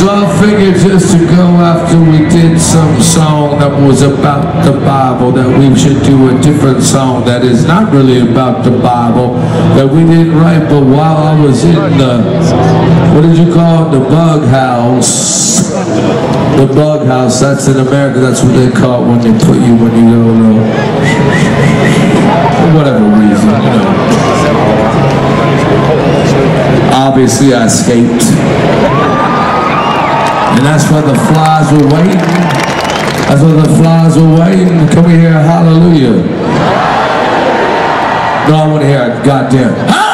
So I figured just to go after we did some song that was about the Bible, that we should do a different song that is not really about the Bible, that we didn't write, but while I was in the, what did you call it, the bug house, the bug house, that's in America, that's what they call it when they put you, when you go, to, for whatever reason, you know. Obviously I escaped. And that's where the flies were waiting. That's where the flies were waiting. We hear hallelujah? No, I want to hear a goddamn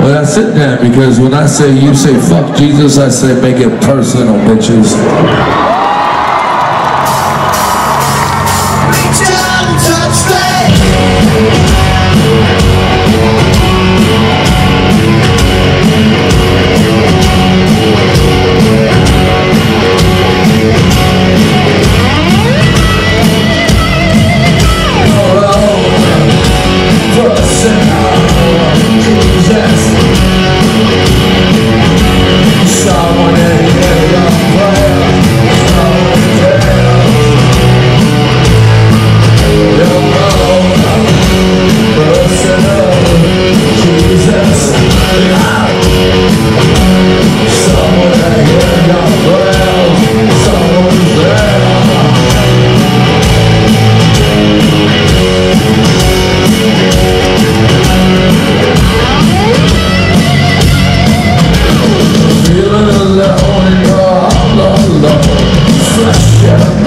Well, that's it then, because when I say you say fuck Jesus, I say make it personal, bitches.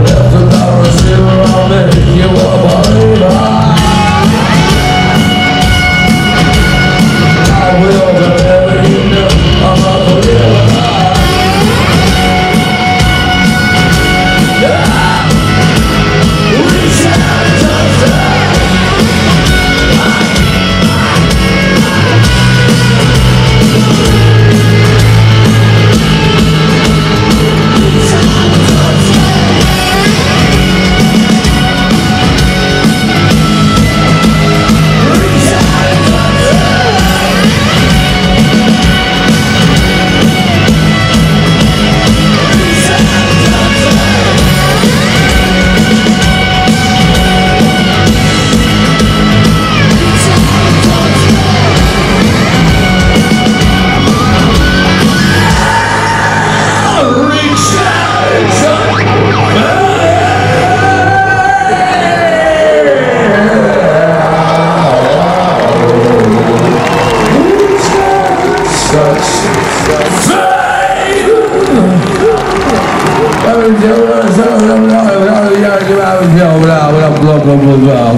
Love.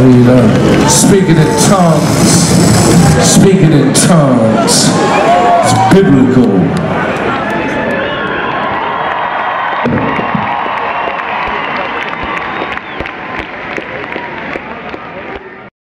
Hallelujah. Speaking in tongues. Speaking in tongues. It's biblical.